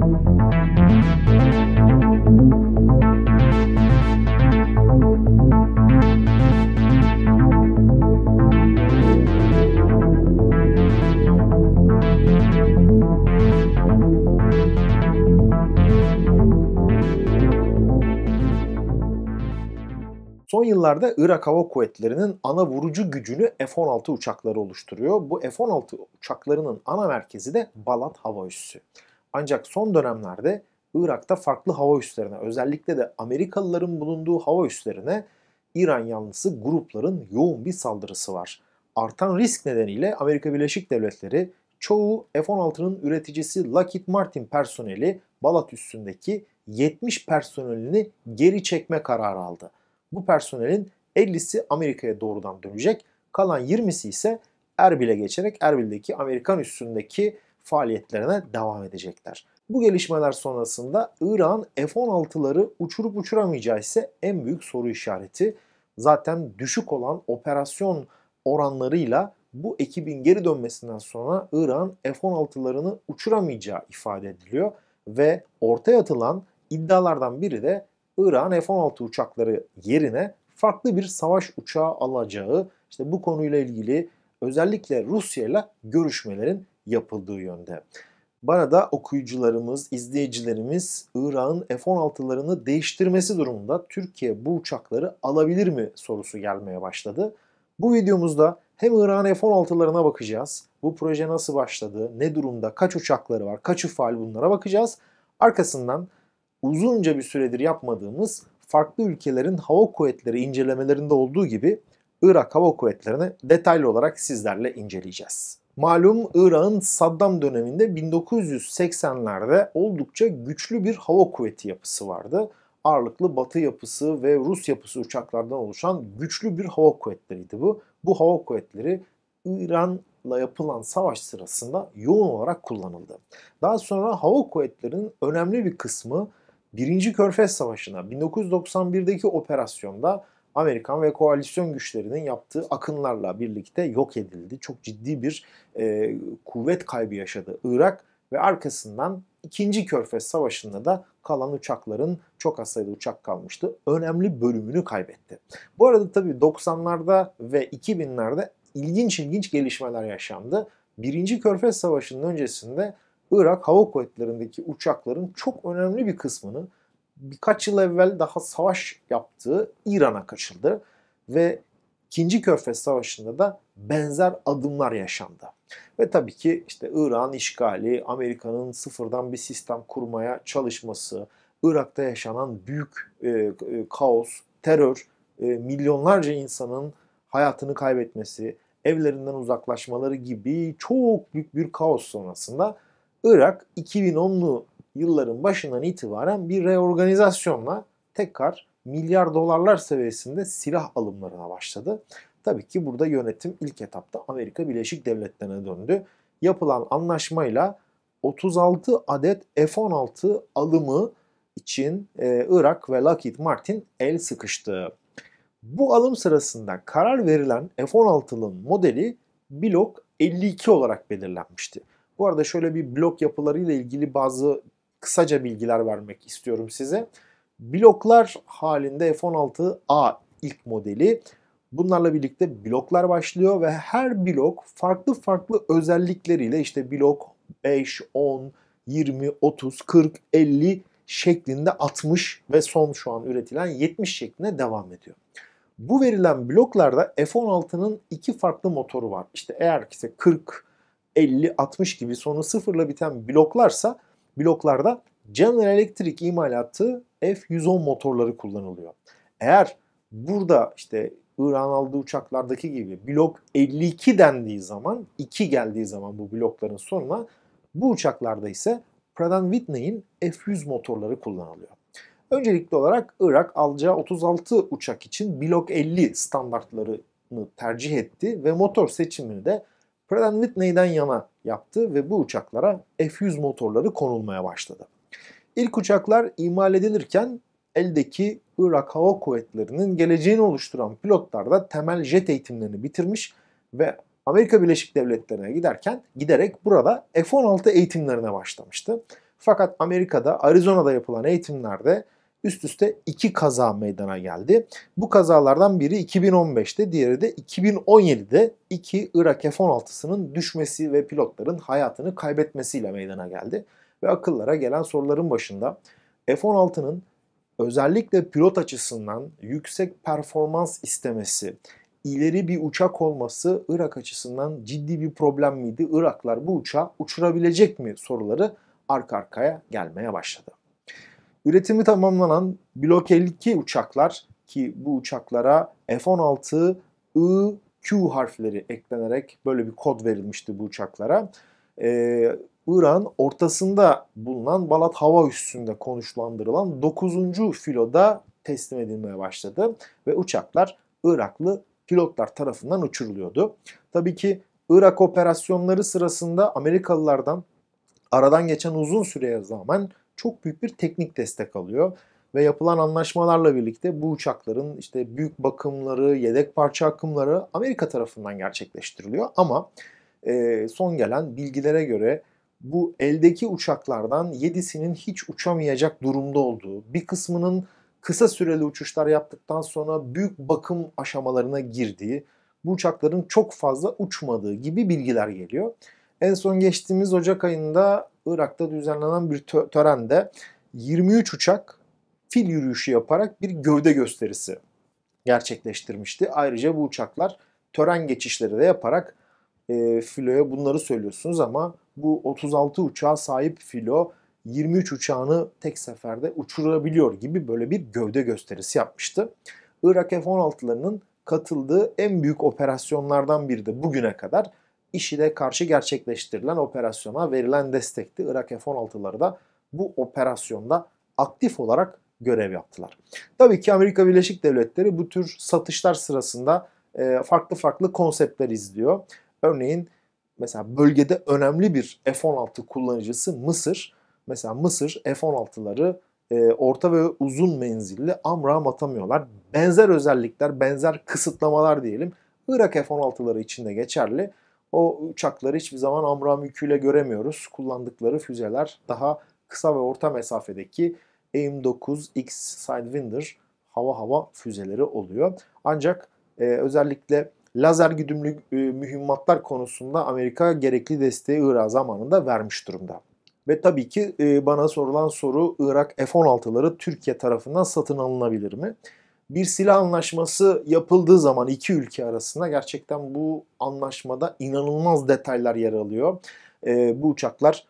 Son yıllarda Irak Hava Kuvvetleri'nin ana vurucu gücünü F-16 uçakları oluşturuyor. Bu F-16 uçaklarının ana merkezi de Balat Hava Üssü. Ancak son dönemlerde Irak'ta farklı hava üslerine, özellikle de Amerikalıların bulunduğu hava üslerine İran yanlısı grupların yoğun bir saldırısı var. Artan risk nedeniyle Amerika Birleşik Devletleri çoğu F-16'nın üreticisi Lockheed Martin personeli Balat üssündeki 70 personelini geri çekme kararı aldı. Bu personelin 50'si Amerika'ya doğrudan dönecek. Kalan 20'si ise Erbil'e geçerek Erbil'deki Amerikan üssündeki faaliyetlerine devam edecekler. Bu gelişmeler sonrasında İran F-16'ları uçurup uçuramayacağı ise en büyük soru işareti. Zaten düşük olan operasyon oranlarıyla bu ekibin geri dönmesinden sonra İran F-16'larını uçuramayacağı ifade ediliyor ve ortaya atılan iddialardan biri de İran F-16 uçakları yerine farklı bir savaş uçağı alacağı işte bu konuyla ilgili özellikle Rusya ile görüşmelerin yapıldığı yönde. Bana da okuyucularımız, izleyicilerimiz İran'ın F-16'larını değiştirmesi durumunda Türkiye bu uçakları alabilir mi sorusu gelmeye başladı. Bu videomuzda hem İran F-16'larına bakacağız. Bu proje nasıl başladı, ne durumda, kaç uçakları var, kaçı faal bunlara bakacağız. Arkasından uzunca bir süredir yapmadığımız farklı ülkelerin hava kuvvetleri incelemelerinde olduğu gibi Irak Hava Kuvvetleri'ni detaylı olarak sizlerle inceleyeceğiz. Malum Irak'ın Saddam döneminde 1980'lerde oldukça güçlü bir hava kuvveti yapısı vardı. Ağırlıklı Batı yapısı ve Rus yapısı uçaklardan oluşan güçlü bir hava kuvvetleriydi bu. Bu hava kuvvetleri İran'la yapılan savaş sırasında yoğun olarak kullanıldı. Daha sonra hava kuvvetlerinin önemli bir kısmı Birinci Körfez Savaşı'na 1991'deki operasyonda Amerikan ve koalisyon güçlerinin yaptığı akınlarla birlikte yok edildi. Çok ciddi bir e, kuvvet kaybı yaşadı Irak ve arkasından ikinci Körfez Savaşı'nda da kalan uçakların çok az sayıda uçak kalmıştı. Önemli bölümünü kaybetti. Bu arada tabii 90'larda ve 2000'lerde ilginç ilginç gelişmeler yaşandı. Birinci Körfez Savaşı'nın öncesinde Irak Hava Kuvvetleri'ndeki uçakların çok önemli bir kısmını birkaç yıl evvel daha savaş yaptığı İran'a kaçıldı ve İkinci Körfez Savaşı'nda da benzer adımlar yaşandı. Ve tabii ki işte İran işgali, Amerika'nın sıfırdan bir sistem kurmaya çalışması, Irak'ta yaşanan büyük e, e, kaos, terör, e, milyonlarca insanın hayatını kaybetmesi, evlerinden uzaklaşmaları gibi çok büyük bir kaos sonrasında Irak 2010'lu yılların başından itibaren bir reorganizasyonla tekrar milyar dolarlar seviyesinde silah alımlarına başladı. Tabii ki burada yönetim ilk etapta Amerika Birleşik Devletleri'ne döndü. Yapılan anlaşmayla 36 adet F-16 alımı için e, Irak ve Lockheed Martin el sıkıştı. Bu alım sırasında karar verilen F-16'nın modeli Blok 52 olarak belirlenmişti. Bu arada şöyle bir blok yapılarıyla ilgili bazı kısaca bilgiler vermek istiyorum size. Bloklar halinde F-16A ilk modeli. Bunlarla birlikte bloklar başlıyor ve her blok farklı farklı özellikleriyle işte blok 5, 10, 20, 30, 40, 50 şeklinde 60 ve son şu an üretilen 70 şeklinde devam ediyor. Bu verilen bloklarda F-16'nın iki farklı motoru var. İşte eğer ise 40, 50, 60 gibi sonu sıfırla biten bloklarsa bloklarda General Electric imalatı F-110 motorları kullanılıyor. Eğer burada işte İran aldığı uçaklardaki gibi blok 52 dendiği zaman 2 geldiği zaman bu blokların sonuna bu uçaklarda ise Pratt Whitney'in F-100 motorları kullanılıyor. Öncelikli olarak Irak alacağı 36 uçak için blok 50 standartlarını tercih etti ve motor seçimini de Pratt Whitney'den yana yaptı ve bu uçaklara F-100 motorları konulmaya başladı. İlk uçaklar imal edilirken eldeki Irak Hava Kuvvetleri'nin geleceğini oluşturan pilotlar da temel jet eğitimlerini bitirmiş ve Amerika Birleşik Devletleri'ne giderken giderek burada F-16 eğitimlerine başlamıştı. Fakat Amerika'da Arizona'da yapılan eğitimlerde üst üste iki kaza meydana geldi. Bu kazalardan biri 2015'te, diğeri de 2017'de iki Irak F-16'sının düşmesi ve pilotların hayatını kaybetmesiyle meydana geldi. Ve akıllara gelen soruların başında F-16'nın özellikle pilot açısından yüksek performans istemesi, ileri bir uçak olması Irak açısından ciddi bir problem miydi? Iraklar bu uçağı uçurabilecek mi soruları arka arkaya gelmeye başladı. Üretimi tamamlanan Blok 52 uçaklar ki bu uçaklara F-16 I, Q harfleri eklenerek böyle bir kod verilmişti bu uçaklara. Ee, İran ortasında bulunan Balat Hava Üssü'nde konuşlandırılan 9. filoda teslim edilmeye başladı ve uçaklar Iraklı pilotlar tarafından uçuruluyordu. Tabii ki Irak operasyonları sırasında Amerikalılardan aradan geçen uzun süreye rağmen çok büyük bir teknik destek alıyor ve yapılan anlaşmalarla birlikte bu uçakların işte büyük bakımları, yedek parça akımları Amerika tarafından gerçekleştiriliyor ama e, son gelen bilgilere göre bu eldeki uçaklardan 7'sinin hiç uçamayacak durumda olduğu, bir kısmının kısa süreli uçuşlar yaptıktan sonra büyük bakım aşamalarına girdiği, bu uçakların çok fazla uçmadığı gibi bilgiler geliyor. En son geçtiğimiz Ocak ayında Irak'ta düzenlenen bir törende 23 uçak fil yürüyüşü yaparak bir gövde gösterisi gerçekleştirmişti. Ayrıca bu uçaklar tören geçişleri de yaparak e, filoya bunları söylüyorsunuz ama bu 36 uçağa sahip filo 23 uçağını tek seferde uçurabiliyor gibi böyle bir gövde gösterisi yapmıştı. Irak F-16'larının katıldığı en büyük operasyonlardan biri de bugüne kadar IŞİD'e karşı gerçekleştirilen operasyona verilen destekti. Irak F-16'ları da bu operasyonda aktif olarak görev yaptılar. Tabii ki Amerika Birleşik Devletleri bu tür satışlar sırasında e, farklı farklı konseptler izliyor. Örneğin mesela bölgede önemli bir F-16 kullanıcısı Mısır. Mesela Mısır F-16'ları e, orta ve uzun menzilli AMRAM atamıyorlar. Benzer özellikler, benzer kısıtlamalar diyelim Irak F-16'ları için de geçerli. O uçakları hiçbir zaman Amram yüküyle göremiyoruz. Kullandıkları füzeler daha kısa ve orta mesafedeki AIM-9X Sidewinder hava hava füzeleri oluyor. Ancak e, özellikle lazer güdümlü e, mühimmatlar konusunda Amerika gerekli desteği Irak zamanında vermiş durumda. Ve tabii ki e, bana sorulan soru Irak F-16'ları Türkiye tarafından satın alınabilir mi? Bir silah anlaşması yapıldığı zaman iki ülke arasında gerçekten bu anlaşmada inanılmaz detaylar yer alıyor. E, bu uçaklar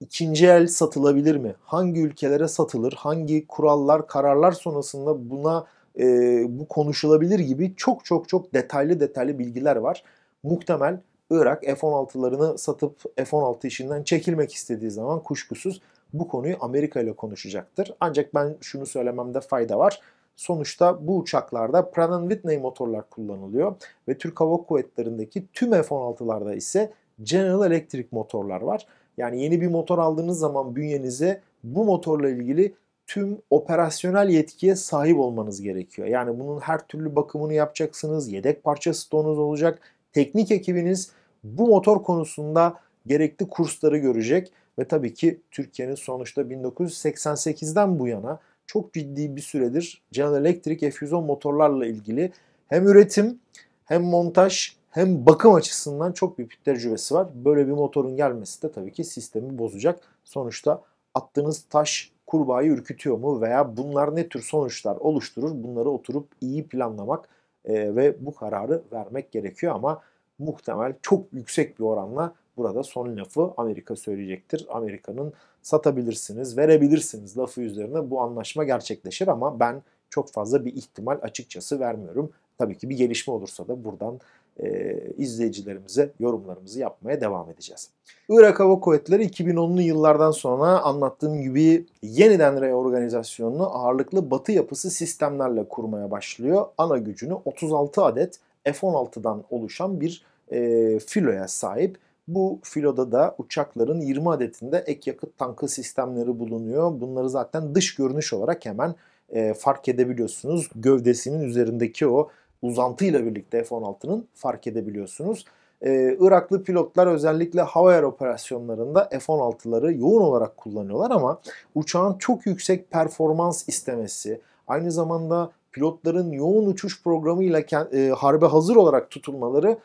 ikinci el satılabilir mi? Hangi ülkelere satılır? Hangi kurallar, kararlar sonrasında buna e, bu konuşulabilir gibi çok çok çok detaylı detaylı bilgiler var. Muhtemel Irak F-16'larını satıp F-16 işinden çekilmek istediği zaman kuşkusuz bu konuyu Amerika ile konuşacaktır. Ancak ben şunu söylememde fayda var. Sonuçta bu uçaklarda Pratt Whitney motorlar kullanılıyor ve Türk Hava Kuvvetleri'ndeki tüm F-16'larda ise General Electric motorlar var. Yani yeni bir motor aldığınız zaman bünyenize bu motorla ilgili tüm operasyonel yetkiye sahip olmanız gerekiyor. Yani bunun her türlü bakımını yapacaksınız, yedek parça stoğunuz olacak. Teknik ekibiniz bu motor konusunda gerekli kursları görecek ve tabii ki Türkiye'nin sonuçta 1988'den bu yana çok ciddi bir süredir General Electric F110 motorlarla ilgili hem üretim hem montaj hem bakım açısından çok büyük bir tecrübesi var. Böyle bir motorun gelmesi de tabii ki sistemi bozacak. Sonuçta attığınız taş kurbağayı ürkütüyor mu veya bunlar ne tür sonuçlar oluşturur bunları oturup iyi planlamak e, ve bu kararı vermek gerekiyor ama muhtemel çok yüksek bir oranla burada son lafı Amerika söyleyecektir. Amerika'nın satabilirsiniz, verebilirsiniz lafı üzerine bu anlaşma gerçekleşir ama ben çok fazla bir ihtimal açıkçası vermiyorum. Tabii ki bir gelişme olursa da buradan e, izleyicilerimize yorumlarımızı yapmaya devam edeceğiz. Irak Hava Kuvvetleri 2010'lu yıllardan sonra anlattığım gibi yeniden reorganizasyonunu ağırlıklı batı yapısı sistemlerle kurmaya başlıyor. Ana gücünü 36 adet F-16'dan oluşan bir e, filoya sahip bu filoda da uçakların 20 adetinde ek yakıt tankı sistemleri bulunuyor. Bunları zaten dış görünüş olarak hemen e, fark edebiliyorsunuz. Gövdesinin üzerindeki o uzantıyla birlikte F-16'nın fark edebiliyorsunuz. Ee, Iraklı pilotlar özellikle hava yer operasyonlarında F-16'ları yoğun olarak kullanıyorlar ama uçağın çok yüksek performans istemesi, aynı zamanda pilotların yoğun uçuş programıyla e, harbe hazır olarak tutulmaları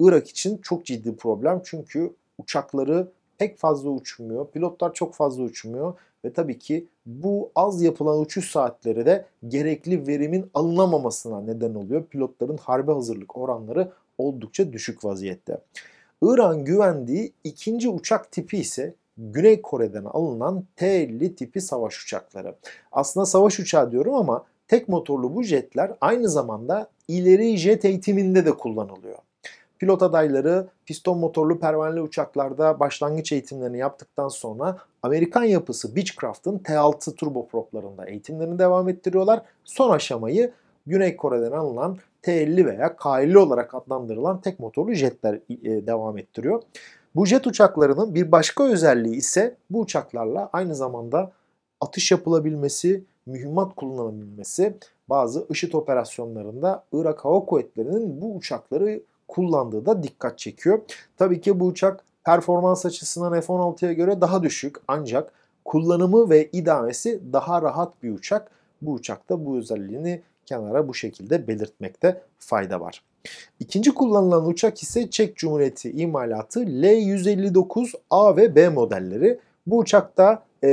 Irak için çok ciddi problem. Çünkü uçakları pek fazla uçmuyor, pilotlar çok fazla uçmuyor ve tabii ki bu az yapılan uçuş saatleri de gerekli verimin alınamamasına neden oluyor. Pilotların harbe hazırlık oranları oldukça düşük vaziyette. İran güvendiği ikinci uçak tipi ise Güney Kore'den alınan T-50 tipi savaş uçakları. Aslında savaş uçağı diyorum ama tek motorlu bu jetler aynı zamanda ileri jet eğitiminde de kullanılıyor. Pilot adayları piston motorlu pervaneli uçaklarda başlangıç eğitimlerini yaptıktan sonra Amerikan yapısı Beechcraft'ın T6 turboproplarında eğitimlerini devam ettiriyorlar. Son aşamayı Güney Kore'den alınan T50 veya K50 olarak adlandırılan tek motorlu jetler e, devam ettiriyor. Bu jet uçaklarının bir başka özelliği ise bu uçaklarla aynı zamanda atış yapılabilmesi, mühimmat kullanılabilmesi, bazı IŞİD operasyonlarında Irak Hava Kuvvetleri'nin bu uçakları kullandığı da dikkat çekiyor. Tabii ki bu uçak performans açısından F-16'ya göre daha düşük ancak kullanımı ve idamesi daha rahat bir uçak. Bu uçakta bu özelliğini kenara bu şekilde belirtmekte fayda var. İkinci kullanılan uçak ise Çek Cumhuriyeti imalatı L-159A ve B modelleri. Bu uçakta e,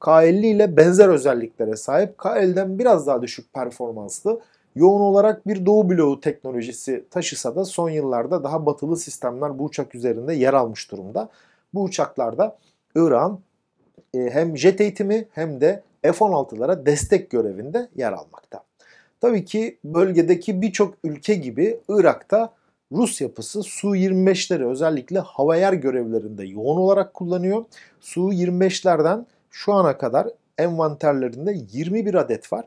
K-50 ile benzer özelliklere sahip. K-50'den biraz daha düşük performanslı. Yoğun olarak bir Doğu bloğu teknolojisi taşısa da son yıllarda daha batılı sistemler bu uçak üzerinde yer almış durumda. Bu uçaklarda İran e, hem jet eğitimi hem de F-16'lara destek görevinde yer almakta. Tabii ki bölgedeki birçok ülke gibi Irak'ta Rus yapısı Su-25'leri özellikle hava yer görevlerinde yoğun olarak kullanıyor. Su-25'lerden şu ana kadar envanterlerinde 21 adet var.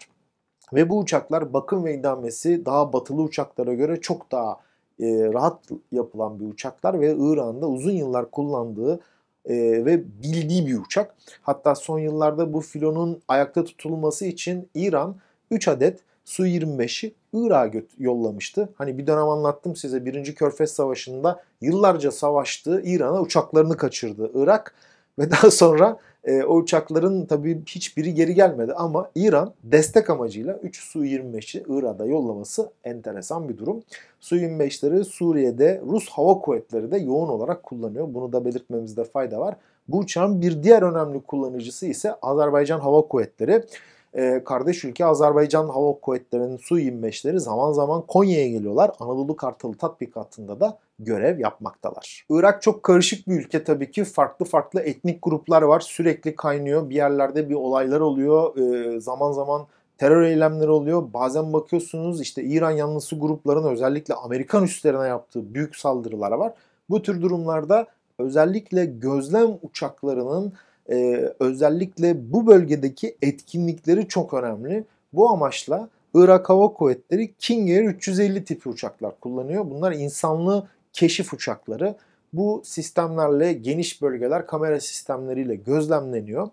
Ve bu uçaklar bakım ve idamesi daha batılı uçaklara göre çok daha e, rahat yapılan bir uçaklar ve İran'da uzun yıllar kullandığı e, ve bildiği bir uçak. Hatta son yıllarda bu filonun ayakta tutulması için İran 3 adet Su-25'i Irak'a yollamıştı. Hani bir dönem anlattım size 1. Körfez Savaşı'nda yıllarca savaştı. İran'a uçaklarını kaçırdı Irak ve daha sonra e, o uçakların tabii hiçbiri geri gelmedi ama İran destek amacıyla 3 Su-25'i Irak'a yollaması enteresan bir durum. Su-25'leri Suriye'de Rus Hava Kuvvetleri de yoğun olarak kullanıyor. Bunu da belirtmemizde fayda var. Bu uçağın bir diğer önemli kullanıcısı ise Azerbaycan Hava Kuvvetleri e, kardeş ülke Azerbaycan Hava Kuvvetleri'nin Su-25'leri zaman zaman Konya'ya geliyorlar. Anadolu Kartalı tatbikatında da görev yapmaktalar. Irak çok karışık bir ülke tabii ki. Farklı farklı etnik gruplar var. Sürekli kaynıyor. Bir yerlerde bir olaylar oluyor. E, zaman zaman terör eylemleri oluyor. Bazen bakıyorsunuz işte İran yanlısı grupların özellikle Amerikan üslerine yaptığı büyük saldırılar var. Bu tür durumlarda özellikle gözlem uçaklarının e, özellikle bu bölgedeki etkinlikleri çok önemli. Bu amaçla Irak Hava Kuvvetleri King Air 350 tipi uçaklar kullanıyor. Bunlar insanlı keşif uçakları. Bu sistemlerle geniş bölgeler kamera sistemleriyle gözlemleniyor.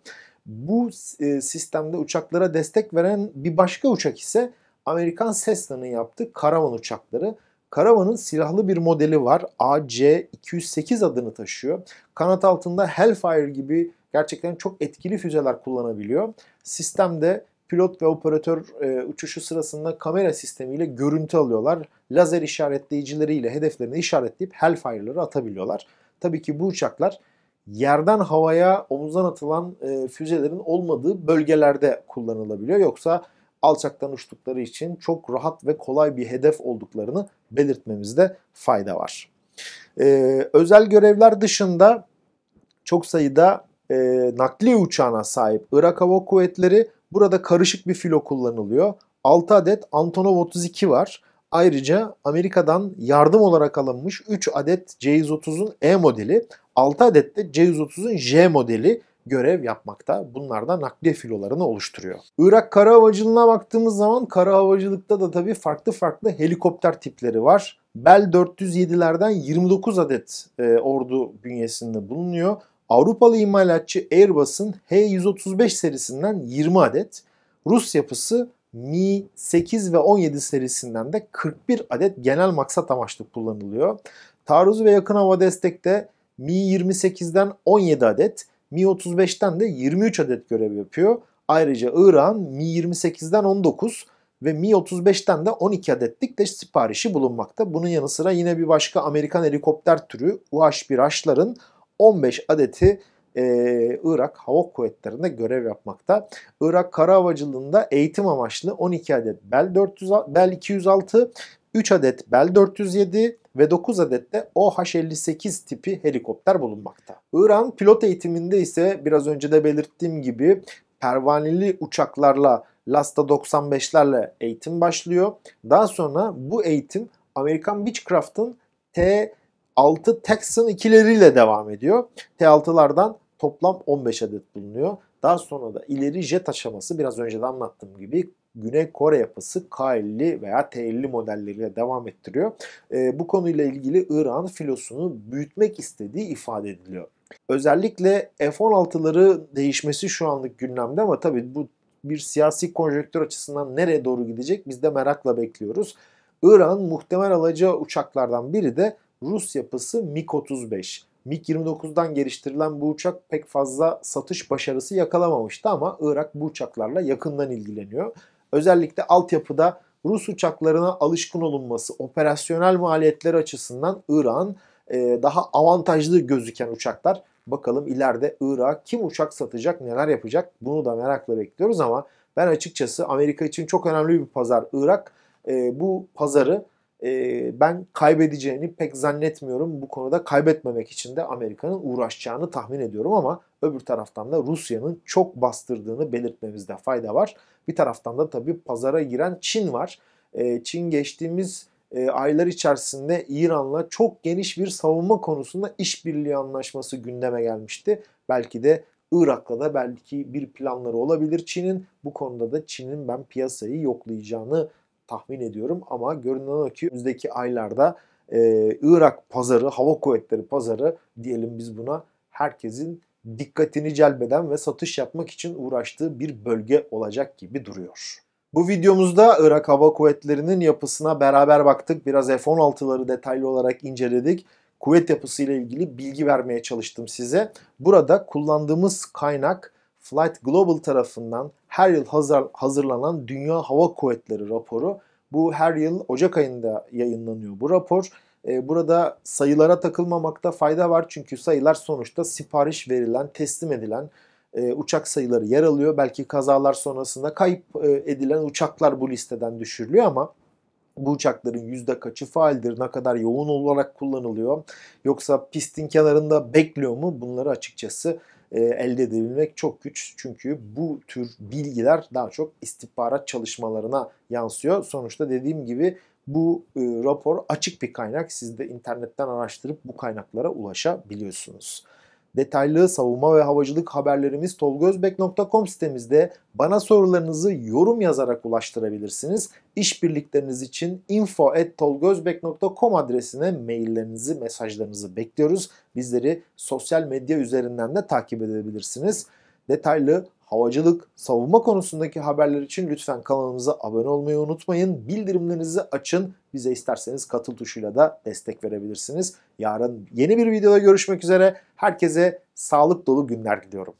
Bu e, sistemde uçaklara destek veren bir başka uçak ise Amerikan Cessna'nın yaptığı karavan uçakları. Karavanın silahlı bir modeli var. AC-208 adını taşıyor. Kanat altında Hellfire gibi gerçekten çok etkili füzeler kullanabiliyor. Sistemde pilot ve operatör e, uçuşu sırasında kamera sistemiyle görüntü alıyorlar. Lazer işaretleyicileriyle hedeflerini işaretleyip Hellfire'ları atabiliyorlar. Tabii ki bu uçaklar yerden havaya omuzdan atılan e, füzelerin olmadığı bölgelerde kullanılabiliyor. Yoksa alçaktan uçtukları için çok rahat ve kolay bir hedef olduklarını belirtmemizde fayda var. Ee, özel görevler dışında çok sayıda e, nakliye uçağına sahip Irak Hava Kuvvetleri burada karışık bir filo kullanılıyor. 6 adet Antonov 32 var. Ayrıca Amerika'dan yardım olarak alınmış 3 adet C-130'un E modeli, 6 adet de C-130'un J modeli görev yapmakta. Bunlar da nakliye filolarını oluşturuyor. Irak kara havacılığına baktığımız zaman kara havacılıkta da tabii farklı farklı helikopter tipleri var. Bell 407'lerden 29 adet e, ordu bünyesinde bulunuyor. Avrupalı imalatçı Airbus'un H135 serisinden 20 adet, Rus yapısı Mi 8 ve 17 serisinden de 41 adet genel maksat amaçlı kullanılıyor. Taarruz ve yakın hava destekte Mi-28'den 17 adet, Mi-35'ten de 23 adet görev yapıyor. Ayrıca İran Mi-28'den 19 ve Mi-35'ten de 12 adetlik de siparişi bulunmakta. Bunun yanı sıra yine bir başka Amerikan helikopter türü UH-1H'ların 15 adeti e, Irak Hava Kuvvetleri'nde görev yapmakta. Irak Kara Havacılığında eğitim amaçlı 12 adet Bell, 400, Bell 206, 3 adet Bell 407 ve 9 adet de OH-58 tipi helikopter bulunmakta. İran pilot eğitiminde ise biraz önce de belirttiğim gibi pervaneli uçaklarla Lasta 95'lerle eğitim başlıyor. Daha sonra bu eğitim Amerikan Beechcraft'ın T6 Texan ikileriyle devam ediyor. T6'lardan toplam 15 adet bulunuyor. Daha sonra da ileri jet aşaması biraz önce de anlattığım gibi Güney Kore yapısı K50 veya T50 modelleriyle devam ettiriyor. E, bu konuyla ilgili İran filosunu büyütmek istediği ifade ediliyor. Özellikle F-16'ları değişmesi şu anlık gündemde ama tabii bu bir siyasi konjektür açısından nereye doğru gidecek biz de merakla bekliyoruz. İran muhtemel alacağı uçaklardan biri de Rus yapısı MiG-35. MiG-29'dan geliştirilen bu uçak pek fazla satış başarısı yakalamamıştı ama Irak bu uçaklarla yakından ilgileniyor. Özellikle altyapıda Rus uçaklarına alışkın olunması, operasyonel maliyetler açısından İran e, daha avantajlı gözüken uçaklar. Bakalım ileride Irak kim uçak satacak, neler yapacak bunu da merakla bekliyoruz ama ben açıkçası Amerika için çok önemli bir pazar Irak. E, bu pazarı e, ben kaybedeceğini pek zannetmiyorum. Bu konuda kaybetmemek için de Amerika'nın uğraşacağını tahmin ediyorum ama öbür taraftan da Rusya'nın çok bastırdığını belirtmemizde fayda var. Bir taraftan da tabii pazara giren Çin var. E, Çin geçtiğimiz e, aylar içerisinde İran'la çok geniş bir savunma konusunda işbirliği anlaşması gündeme gelmişti. Belki de Irak'la da belki bir planları olabilir Çin'in. Bu konuda da Çin'in ben piyasayı yoklayacağını tahmin ediyorum. Ama görünen o ki önümüzdeki aylarda e, Irak pazarı, hava kuvvetleri pazarı diyelim biz buna herkesin dikkatini celbeden ve satış yapmak için uğraştığı bir bölge olacak gibi duruyor. Bu videomuzda Irak Hava Kuvvetleri'nin yapısına beraber baktık. Biraz F-16'ları detaylı olarak inceledik. Kuvvet yapısıyla ilgili bilgi vermeye çalıştım size. Burada kullandığımız kaynak Flight Global tarafından her yıl hazır, hazırlanan Dünya Hava Kuvvetleri raporu. Bu her yıl Ocak ayında yayınlanıyor bu rapor. Ee, burada sayılara takılmamakta fayda var çünkü sayılar sonuçta sipariş verilen, teslim edilen e, uçak sayıları yer alıyor. Belki kazalar sonrasında kayıp e, edilen uçaklar bu listeden düşürülüyor ama bu uçakların yüzde kaçı faaldir, ne kadar yoğun olarak kullanılıyor yoksa pistin kenarında bekliyor mu bunları açıkçası e, elde edebilmek çok güç. Çünkü bu tür bilgiler daha çok istihbarat çalışmalarına yansıyor. Sonuçta dediğim gibi bu e, rapor açık bir kaynak. Siz de internetten araştırıp bu kaynaklara ulaşabiliyorsunuz. Detaylı savunma ve havacılık haberlerimiz tolgozbek.com sitemizde. Bana sorularınızı yorum yazarak ulaştırabilirsiniz. İşbirlikleriniz için info.tolgozbek.com adresine maillerinizi, mesajlarınızı bekliyoruz. Bizleri sosyal medya üzerinden de takip edebilirsiniz. Detaylı havacılık, savunma konusundaki haberler için lütfen kanalımıza abone olmayı unutmayın. Bildirimlerinizi açın. Bize isterseniz katıl tuşuyla da destek verebilirsiniz. Yarın yeni bir videoda görüşmek üzere. Herkese sağlık dolu günler diliyorum.